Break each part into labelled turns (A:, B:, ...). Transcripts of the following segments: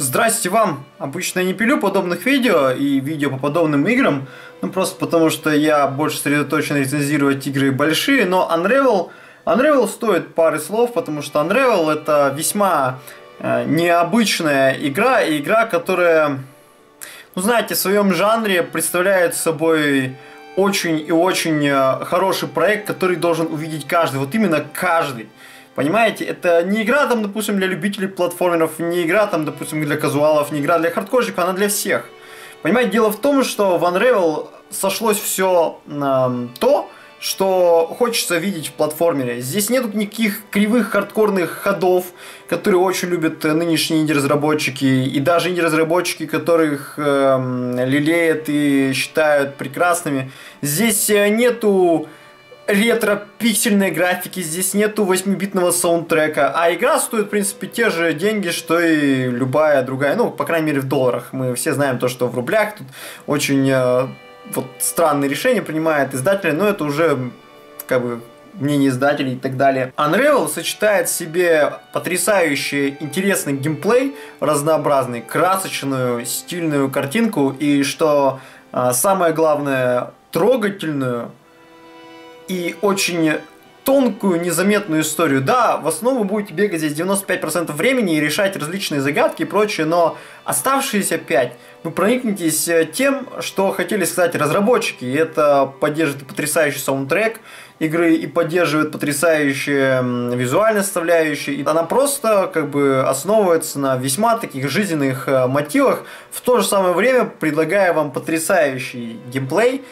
A: Здрасте вам! Обычно я не пилю подобных видео и видео по подобным играм, ну просто потому что я больше сосредоточен рецензировать игры большие, но Unravel, Unravel стоит пары слов, потому что Unravel это весьма э, необычная игра, и игра, которая, ну знаете, в своем жанре представляет собой очень и очень э, хороший проект, который должен увидеть каждый, вот именно каждый. Понимаете, это не игра там, допустим, для любителей платформеров, не игра там, допустим, для казуалов, не игра для хардкорщиков, она для всех. Понимаете, дело в том, что в Unravel сошлось все на то, что хочется видеть в платформере. Здесь нет никаких кривых хардкорных ходов, которые очень любят нынешние инди-разработчики, и даже инди-разработчики, которых э, лелеют и считают прекрасными. Здесь э, нету ретро-пиксельной графики, здесь нету 8-битного саундтрека, а игра стоит, в принципе, те же деньги, что и любая другая, ну, по крайней мере, в долларах. Мы все знаем то, что в рублях тут очень э, вот странные решения принимает издатели, но это уже как бы мнение издателей и так далее. Unravel сочетает в себе потрясающий, интересный геймплей, разнообразный, красочную, стильную картинку и, что э, самое главное, трогательную и очень тонкую, незаметную историю. Да, в основном будете бегать здесь 95% времени и решать различные загадки и прочее, но оставшиеся 5 вы проникнетесь э, тем, что хотели сказать разработчики. И это поддерживает потрясающий саундтрек игры и поддерживает потрясающие визуальные составляющие. И она просто как бы основывается на весьма таких жизненных э, мотивах, в то же самое время предлагая вам потрясающий геймплей,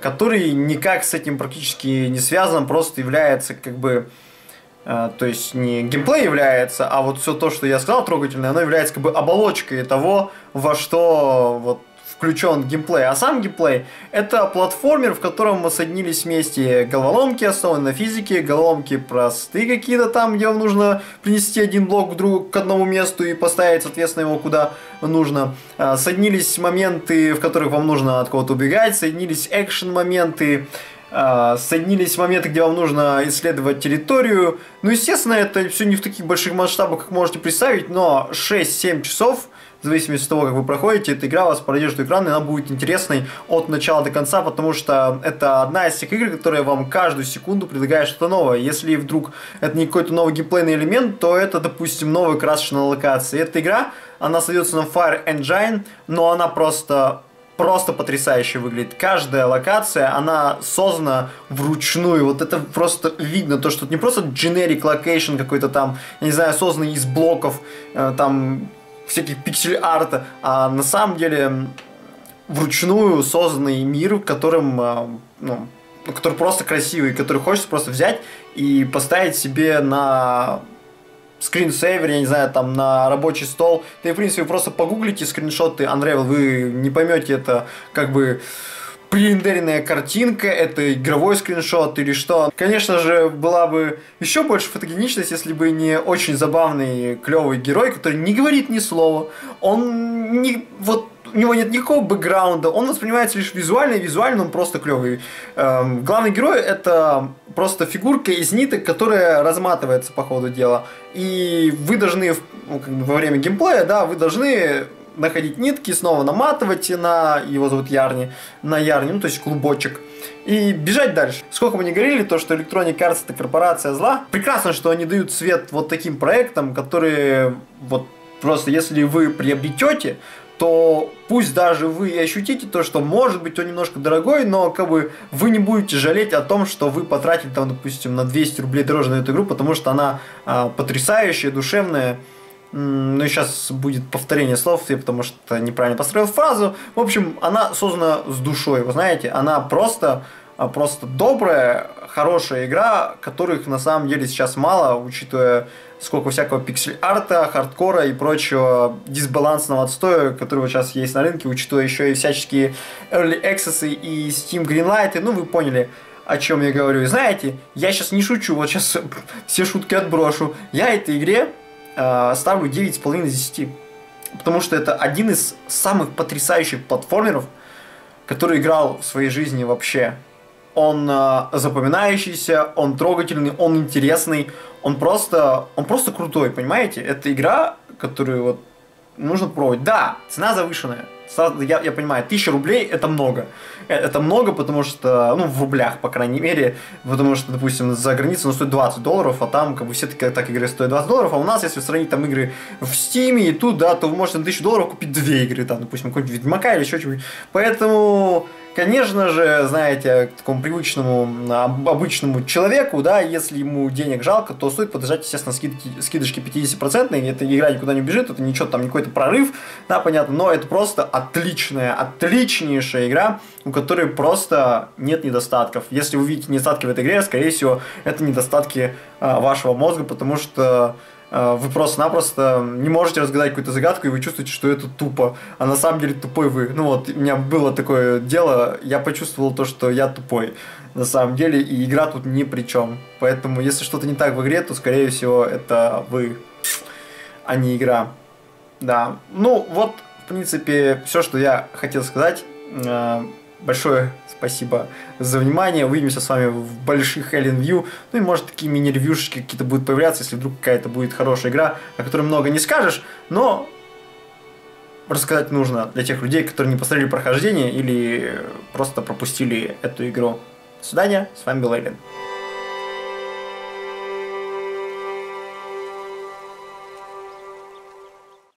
A: который никак с этим практически не связан, просто является как бы а, то есть не геймплей является, а вот все то, что я сказал трогательное, оно является как бы оболочкой того, во что вот включен геймплей. А сам геймплей это платформер, в котором мы соединились вместе головоломки, основаны на физике, головоломки простые какие-то там, где вам нужно принести один блок к, другу, к одному месту и поставить, соответственно, его куда нужно. А, соединились моменты, в которых вам нужно от кого-то убегать, соединились экшен моменты, а, соединились моменты, где вам нужно исследовать территорию. Ну, естественно, это все не в таких больших масштабах, как можете представить, но 6-7 часов – в зависимости от того, как вы проходите, эта игра вас продержит экран, и она будет интересной от начала до конца, потому что это одна из тех игр, которая вам каждую секунду предлагает что-то новое. Если вдруг это не какой-то новый геймплейный элемент, то это, допустим, новая красочная локация. эта игра, она создается на Fire Engine, но она просто просто потрясающе выглядит. Каждая локация, она создана вручную. Вот это просто видно, то, что это не просто generic location какой-то там, я не знаю, созданный из блоков, э, там всяких пиксель-арта, а на самом деле вручную созданный мир, в котором, а, ну, который просто красивый, который хочется просто взять и поставить себе на скринсейвер, я не знаю, там на рабочий стол. Да и, в принципе, просто погуглите скриншоты Unravel, вы не поймете это как бы пререндеренная картинка, это игровой скриншот или что. Конечно же, была бы еще больше фотогеничность, если бы не очень забавный, клевый герой, который не говорит ни слова. Он не... Вот у него нет никакого бэкграунда, он воспринимается лишь визуально, и визуально он просто клевый. Эм, главный герой это просто фигурка из ниток, которая разматывается по ходу дела. И вы должны ну, во время геймплея, да, вы должны находить нитки, снова наматывать на, его зовут Ярни, на Ярни, ну то есть клубочек, и бежать дальше. Сколько мы не говорили, то, что Electronic Arts это корпорация зла, прекрасно, что они дают свет вот таким проектам, которые вот просто если вы приобретете, то пусть даже вы ощутите то, что может быть он немножко дорогой, но как бы вы не будете жалеть о том, что вы потратили там, допустим, на 200 рублей дороже на эту игру, потому что она а, потрясающая, душевная, ну и сейчас будет повторение слов, потому что неправильно построил фразу. В общем, она создана с душой, вы знаете, она просто, а, просто добрая, хорошая игра, которых на самом деле сейчас мало, учитывая сколько всякого пиксель-арта, хардкора и прочего дисбалансного отстоя, которого сейчас есть на рынке, учитывая еще и всяческие Early Access и Steam Greenlight, ну вы поняли, о чем я говорю. И знаете, я сейчас не шучу, вот сейчас все шутки отброшу. Я этой игре ставлю 9,5 из 10. Потому что это один из самых потрясающих платформеров, который играл в своей жизни вообще. Он э, запоминающийся, он трогательный, он интересный, он просто, он просто крутой, понимаете? Это игра, которую вот нужно пробовать. Да, цена завышенная. Я, я понимаю, 1000 рублей это много. Э, это много, потому что, ну, в рублях, по крайней мере, потому что, допустим, за границей ну, стоит 20 долларов, а там, как бы, все таки так игры стоят 20 долларов, а у нас, если сравнить там игры в Steam и тут, да, то вы можете на 1000 долларов купить две игры, там, допустим, какой-нибудь Ведьмака или еще что-нибудь. Поэтому Конечно же, знаете, такому привычному, обычному человеку, да, если ему денег жалко, то стоит подождать, естественно, скидки, скидочки 50%, и эта игра никуда не убежит, это ничего там, не какой-то прорыв, да, понятно, но это просто отличная, отличнейшая игра, у которой просто нет недостатков. Если вы видите недостатки в этой игре, скорее всего, это недостатки а, вашего мозга, потому что вы просто-напросто не можете разгадать какую-то загадку, и вы чувствуете, что это тупо, а на самом деле тупой вы. Ну вот, у меня было такое дело, я почувствовал то, что я тупой на самом деле, и игра тут ни при чем. Поэтому, если что-то не так в игре, то, скорее всего, это вы, а не игра. Да, ну вот, в принципе, все, что я хотел сказать. Большое спасибо за внимание. Увидимся с вами в больших Alien View. Ну и может такие мини-ревьюшечки какие-то будут появляться, если вдруг какая-то будет хорошая игра, о которой много не скажешь, но рассказать нужно для тех людей, которые не посмотрели прохождение или просто пропустили эту игру. До свидания, с вами был Эйлен.